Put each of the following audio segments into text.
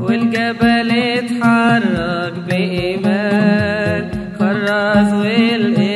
والجبل اتحرك بإيمان. خرز والاسم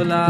Bhola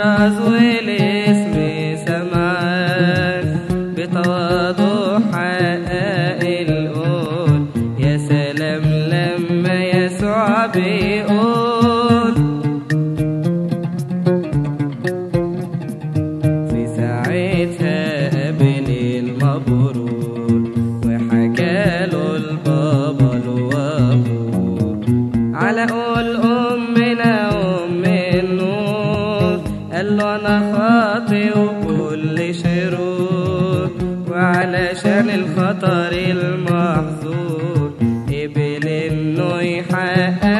nuestras dueles علشان الخطر المحظور قبل انه يحقق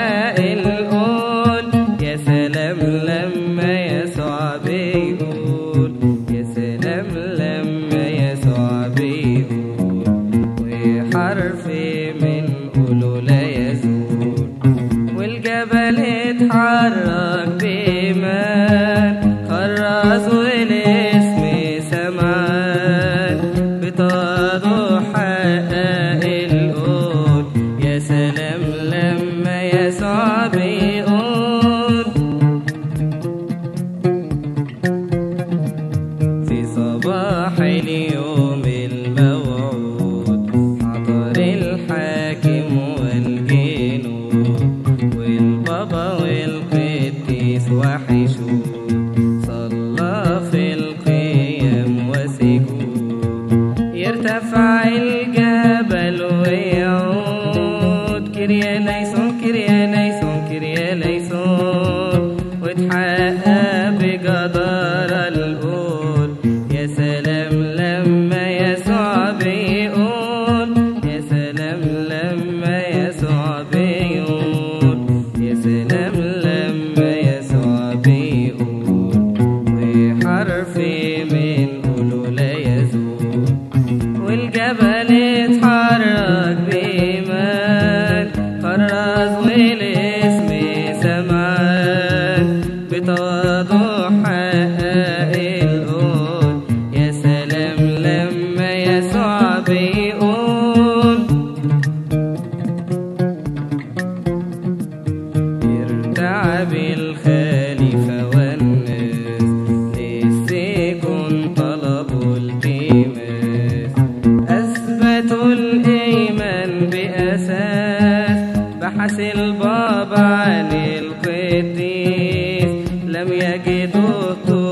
صابئون في صباح اليوم الموعود حضر الحاكم والجنود والبابا والقديس وحشود. الأولى بحث البابا عن القديس لم يجدوه